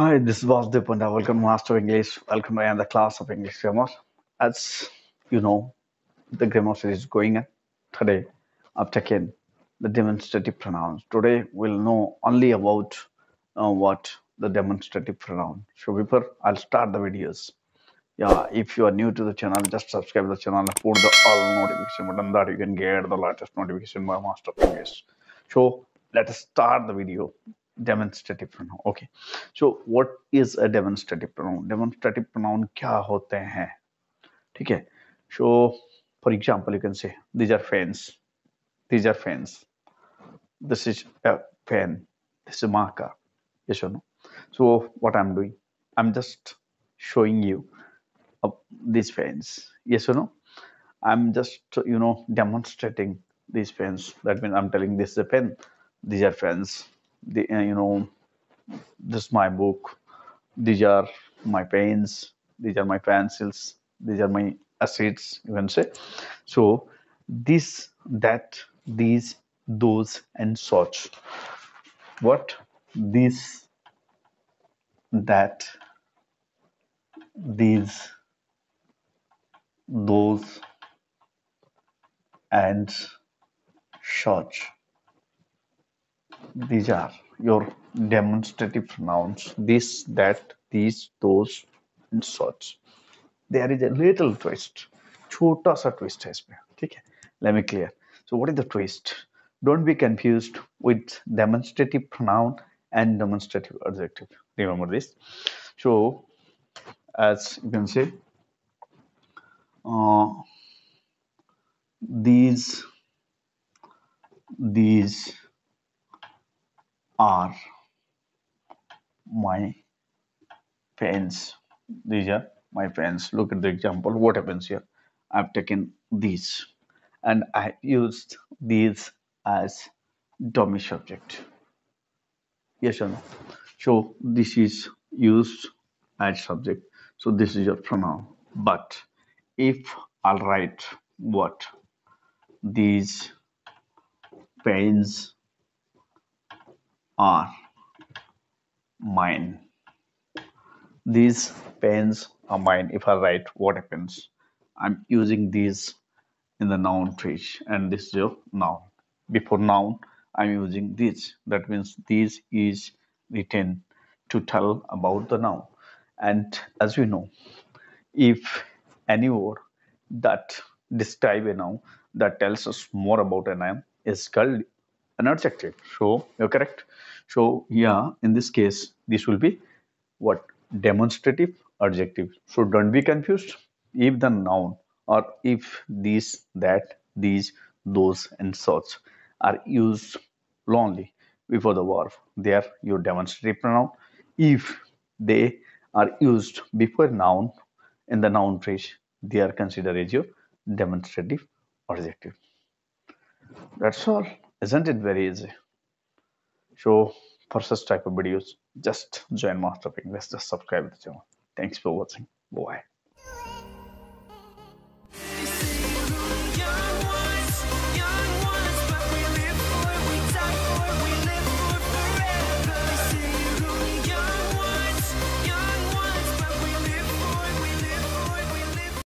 Hi, this is Basudev Panda. Welcome Master English. Welcome to another class of English grammar. As you know, the grammar series is going on. Today, I've taken the demonstrative pronouns. Today, we'll know only about uh, what the demonstrative pronoun. So, before I'll start the videos. Yeah, if you are new to the channel, just subscribe to the channel and put the all notification button that you can get the latest notification by Master English. So, let us start the video demonstrative pronoun. Okay. So what is a demonstrative pronoun? Demonstrative pronoun kya hote hain theek hai so for example you can say these are fans. These are fans. This is a pen. this is a marker. Yes or no? So what i'm doing? I'm just showing you uh, these fans. Yes or no? I'm just you know demonstrating these fans. That means i'm telling this is a pen these are fans. The uh, you know this is my book. These are my pens. These are my pencils. These are my assets. You can say. So this, that, these, those, and such. What this, that, these, those, and such These are your demonstrative pronouns. This, that, these, those, and such. There is a little twist. छोटा सा twist है इसमें ठीक है let me clear so what is the twist don't be confused with demonstrative pronoun and demonstrative adjective remember this so as you can say uh, these these are my pens these are my pens look at the example. What happens here? I've taken these and i used these as dummy subject. Yes or no? So this is used as subject. So this is your pronoun. But if i'll write what these pens are mine. These pens are mine if i write what happens. I'm using these in the noun phrase and this is your noun. Before noun i'm using this that means this is written to tell about the noun. And as we know if any word that describe a noun that tells us more about a noun is called an adjective so you're correct. So yeah in this case this will be what? Demonstrative adjective. So don't be confused. If the noun or if these that these those and such are used only before the verb they are your demonstrative pronoun if they are used before noun in the noun phrase they are considered as your demonstrative adjective. That's all isn't it very easy? So for such type of videos. Just join master Let's just subscribe to the channel. Thanks for watching. Bye